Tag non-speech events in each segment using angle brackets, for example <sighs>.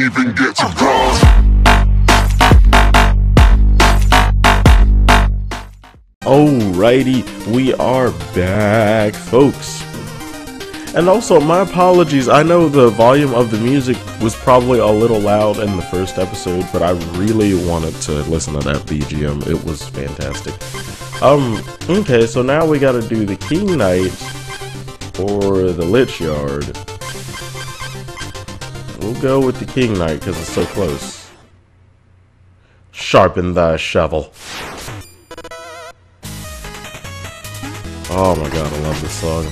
even get to cross. Alrighty, we are back, folks. And also, my apologies. I know the volume of the music was probably a little loud in the first episode, but I really wanted to listen to that BGM. It was fantastic. Um, okay, so now we gotta do the King Knight or the Lich Yard. We'll go with the King Knight because it's so close. Sharpen thy shovel. Oh my god, I love this song.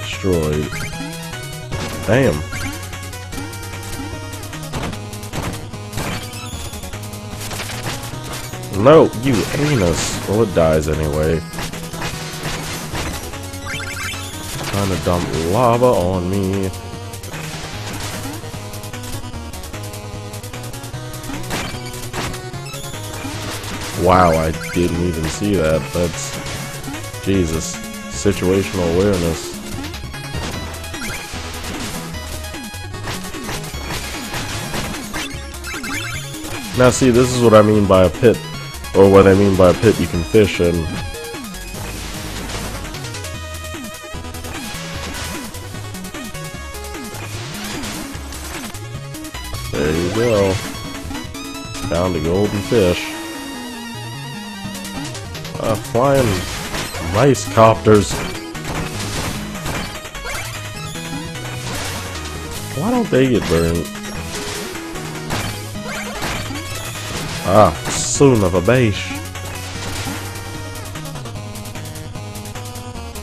Destroyed. Damn. No, you anus. Well, it dies anyway. Trying to dump lava on me. Wow, I didn't even see that. That's... Jesus. Situational awareness. Now see, this is what I mean by a pit. Or what I mean by a pit you can fish in. There you go. Found a golden fish. Uh, flying mice copters. Why don't they get burned? Ah, son of a beige.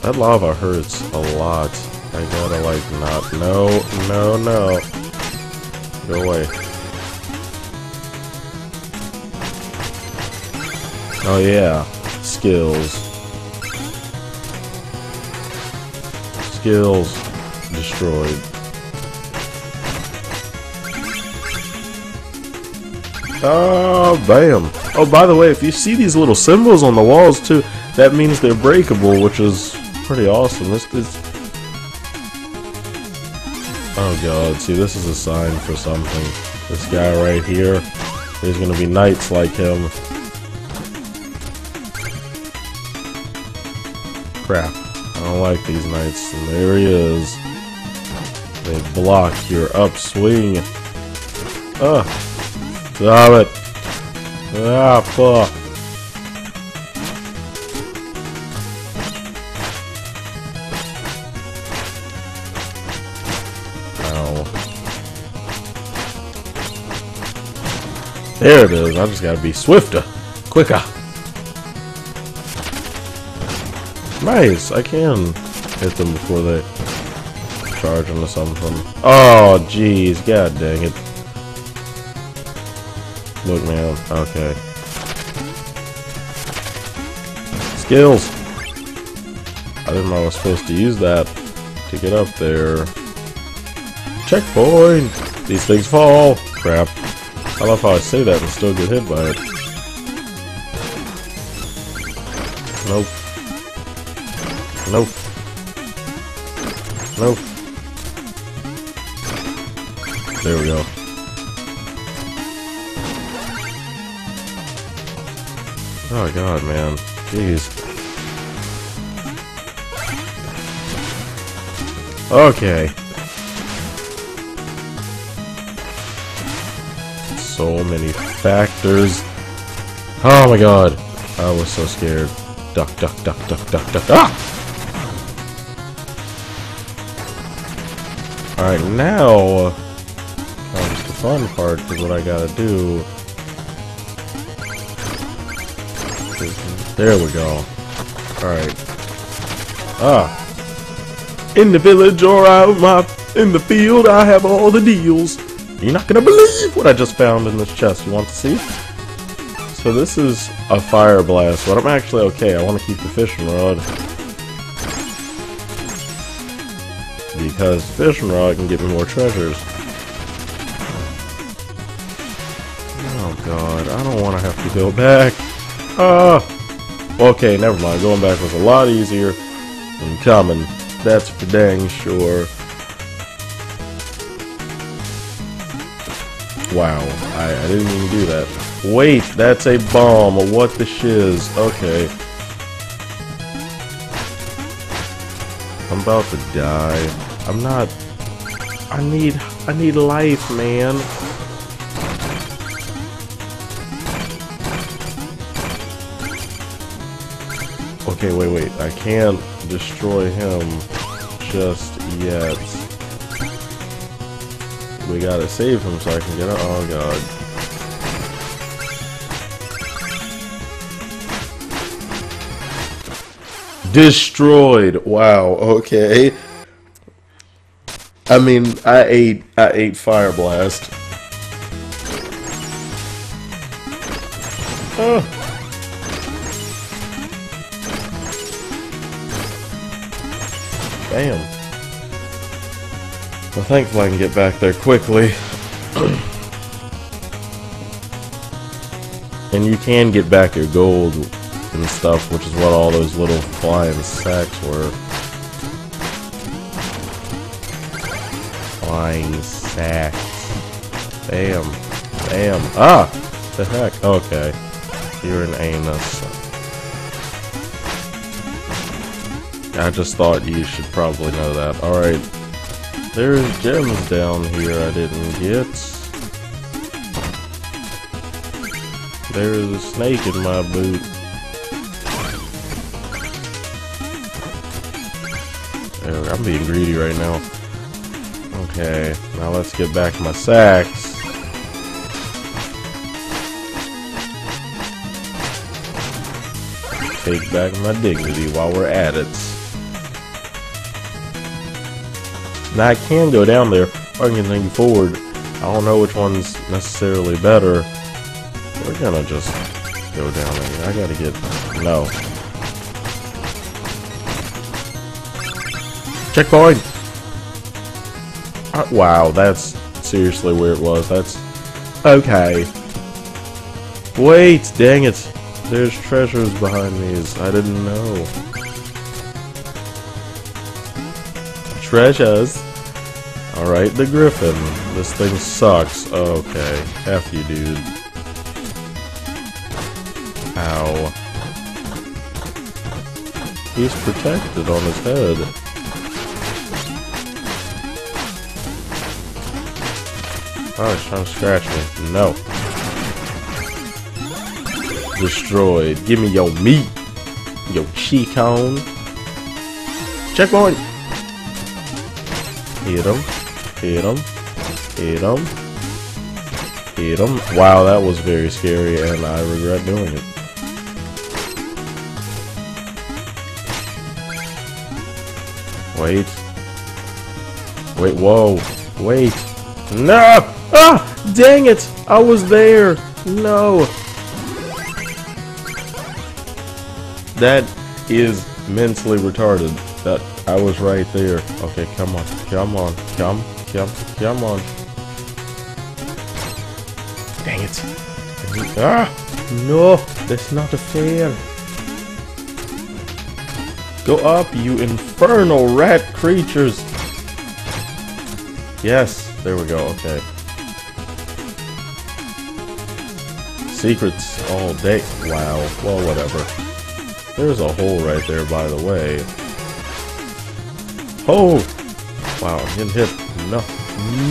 That lava hurts a lot. I gotta like not. No, no, no. Go away. Oh yeah, skills. Skills destroyed. Oh, bam. Oh, by the way, if you see these little symbols on the walls too, that means they're breakable, which is pretty awesome. This is... Oh god, see, this is a sign for something. This guy right here, there's gonna be knights like him. Crap. I don't like these knights. There he is. They block your upswing. Ugh. Stop it. Ah, fuck. There it is. I just gotta be swifter. Quicker. Nice. I can hit them before they charge into something. Oh, jeez. God dang it. Look, man. Okay. Skills. I didn't know I was supposed to use that to get up there. Checkpoint! These things fall! Crap. I love how I say that and still get hit by it. Nope. Nope. Nope. There we go. Oh god, man. Jeez. Okay. So many factors. Oh my god. I was so scared. Duck, duck, duck, duck, duck, duck. Ah! Alright, now comes the fun part, is what I gotta do. There we go. Alright. Ah. In the village or out my in the field, I have all the deals. You're not gonna believe what I just found in this chest. You want to see? So this is a fire blast, but I'm actually okay. I want to keep the fishing rod. Because fishing rod can give me more treasures. Oh god, I don't want to have to go back. Ah! Okay, never mind. Going back was a lot easier. I'm coming. That's for dang sure. Wow, I, I didn't even do that. Wait, that's a bomb. What the shiz? Okay. I'm about to die. I'm not... I need... I need life, man. Okay, wait, wait. I can't destroy him just yet. We gotta save him so I can get out. Oh, God. Destroyed. Wow, okay. I mean, I ate, I ate Fire Blast. Oh. Damn. Well, thankfully I can get back there quickly. and you can get back your gold and stuff, which is what all those little flying sacks were. Flying sacks. Bam. Bam. Ah! The heck? Okay. You're an anus. I just thought you should probably know that. Alright. There's gems down here I didn't get. There's a snake in my boot. I'm being greedy right now. Okay, now let's get back my sacks. Take back my dignity while we're at it. Now I can go down there, I can continue forward. I don't know which one's necessarily better. We're gonna just go down there. I gotta get... No. Checkpoint! Uh, wow, that's seriously where it was. That's... Okay. Wait, dang it. There's treasures behind these. I didn't know. Treasures. Alright, the Griffin. This thing sucks. Okay. F you, dude. Ow. He's protected on his head. Oh, he's trying to scratch me. No. Destroyed. Give me your meat. Your cheek cone. Checkpoint! Hit him. Hit him. Hit him. Hit him. Wow, that was very scary, and I regret doing it. Wait. Wait, whoa. Wait. No! Ah! Dang it! I was there! No! That is mentally retarded. That I was right there. Okay, come on. Come on. Come Come, come on. Dang it. Ah! No, that's not a fair. Go up, you infernal rat creatures. Yes, there we go, okay. Secrets all day. Wow, well, whatever. There's a hole right there, by the way. Oh! Wow, I'm getting hit no.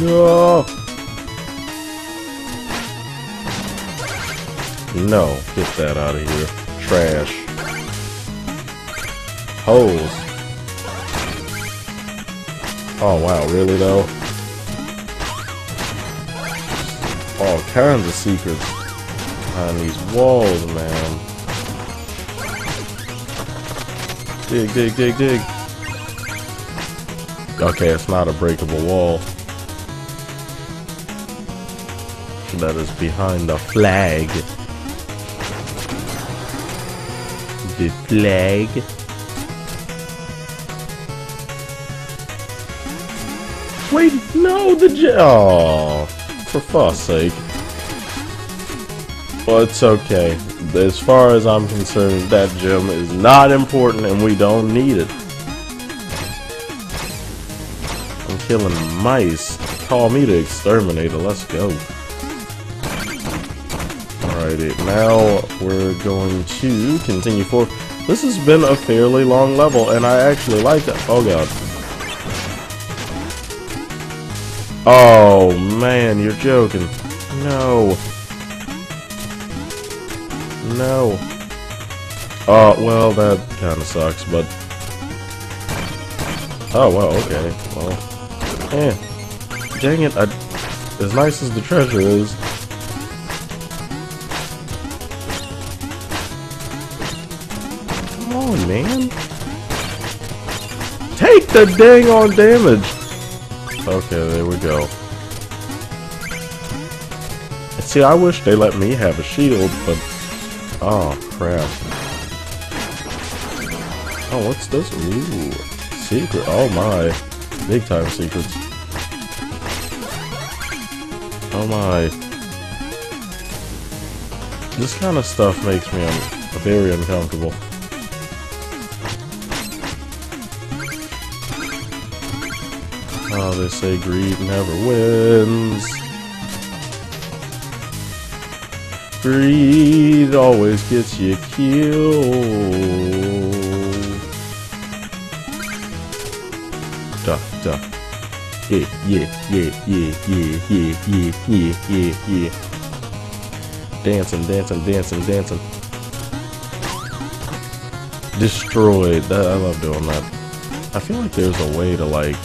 No! No. Get that out of here. Trash. Holes. Oh, wow. Really, though? All kinds of secrets behind these walls, man. Dig, dig, dig, dig. Okay, it's not a breakable wall. That is behind the flag. The flag. Wait, no, the gem. Oh, for fuck's sake. Well, it's okay. As far as I'm concerned, that gem is not important and we don't need it. Killing mice. Call me the exterminator. Let's go. Alrighty, now we're going to continue forward. This has been a fairly long level, and I actually like it. Oh god. Oh man, you're joking. No. No. Oh, well, that kind of sucks, but... Oh, well, okay. Well, eh. Dang it, I... As nice as the treasure is... Come on, man. Take the dang on damage! Okay, there we go. See, I wish they let me have a shield, but... Oh, crap. Oh, what's this? Ooh, secret. Oh my. Big time secrets. Oh my. This kind of stuff makes me um, very uncomfortable. Oh, they say greed never wins. Greed always gets you killed. Yeah, yeah, yeah, yeah, yeah, yeah, yeah, yeah, yeah, yeah. Dancing, dancing, dancing, dancing. Destroyed. That, I love doing that. I feel like there's a way to like...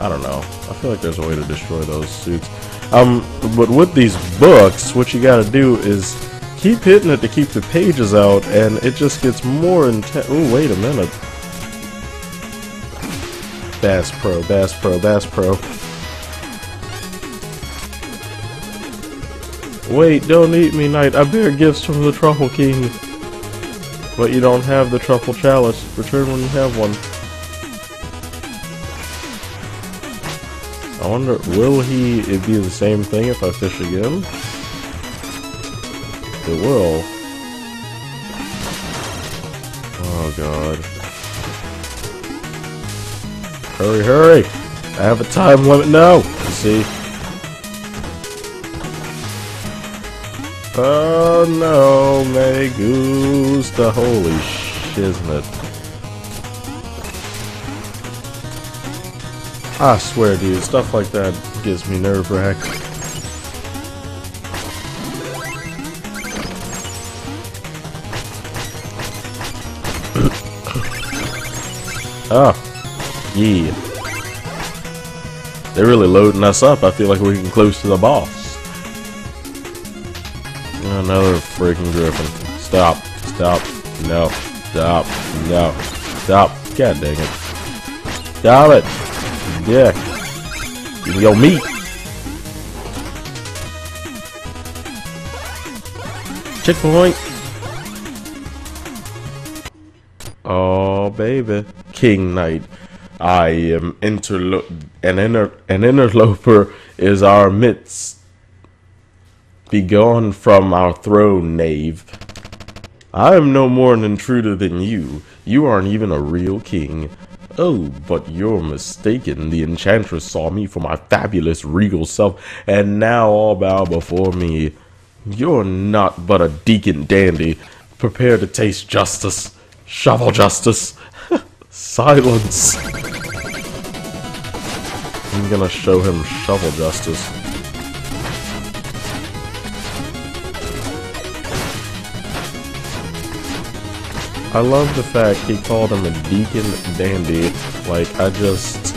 I don't know. I feel like there's a way to destroy those suits. Um, but with these books, what you gotta do is keep hitting it to keep the pages out, and it just gets more intense. Oh, wait a minute. Bass Pro, Bass Pro, Bass Pro. Wait, don't eat me, knight. I bear gifts from the Troupple King. But you don't have the Troupple Chalice. Return when you have one. I wonder, will he it be the same thing if I fish again? It will. Oh god. Hurry, hurry! I have a time limit now! See? Oh no, me the Holy shiznit. I swear, dude, stuff like that gives me nerve wrack. <coughs> ah. Yeah. They're really loading us up. I feel like we're getting close to the boss. Another freaking griffin. Stop. Stop. No. Stop. No. Stop. God dang it. Stop it. Yeah. Give me your meat. Checkpoint. Oh, baby. King Knight. I am interlo an inter an interloper is our midst. Be gone from our throne, knave. I am no more an intruder than you. You aren't even a real king. Oh, but you're mistaken. The enchantress saw me for my fabulous regal self, and now all bow before me. You're not but a deacon dandy. Prepare to taste justice. Shovel justice. <laughs> Silence! I'm gonna show him shovel justice. I love the fact he called him a deacon dandy. Like, I just...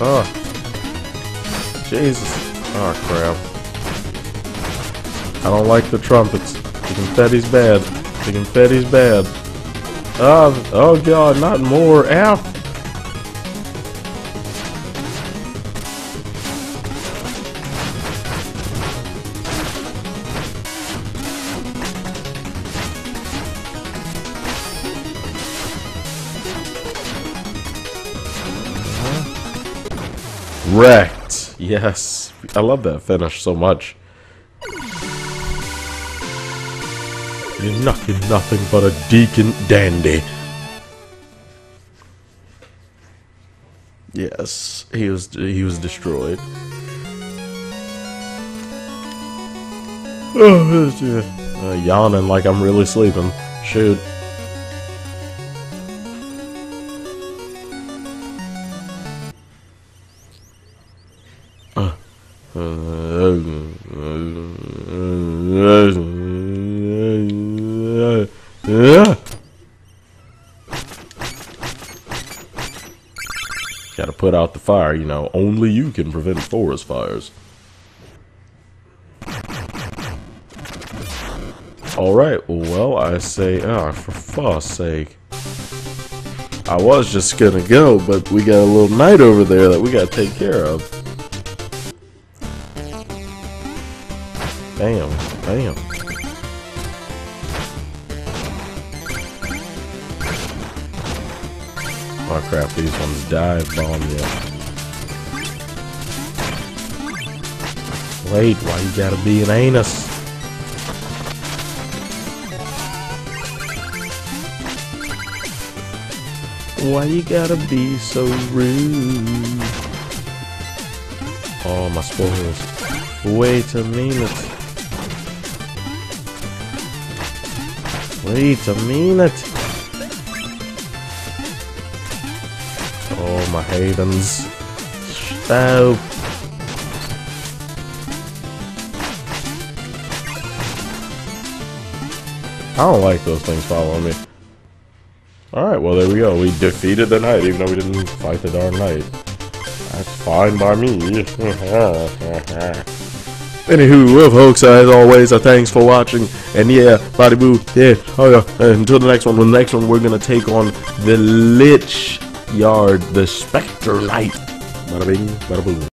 Oh. Jesus. Oh, crap. I don't like the trumpets. The confetti's bad. The confetti's bad. Oh, oh god, not more. Ow! Correct. Yes. I love that finish so much. You're knocking nothing but a deacon dandy. Yes, he was he was destroyed. Oh, <sighs> uh, yawning like I'm really sleeping. Shoot. Gotta put out the fire, you know. Only you can prevent forest fires. Alright, well, I say, ah, oh, for fuss sake. I was just gonna go, but we got a little knight over there that we gotta take care of. Bam, bam. Oh crap, these ones dive bomb yet. Wait, why you gotta be an anus? Why you gotta be so rude? Oh, my spoils. Wait a minute. Wait a minute. My havens. Stop. I don't like those things following me. Alright, well there we go. We defeated the knight, even though we didn't fight the darn knight. That's fine by me. <laughs> Anywho, well folks, as always, uh, thanks for watching. And yeah, body boo, yeah, oh yeah. until the next one, the next one we're gonna take on the Lich Yard, the Specter Knight. Bada bing, bada boom.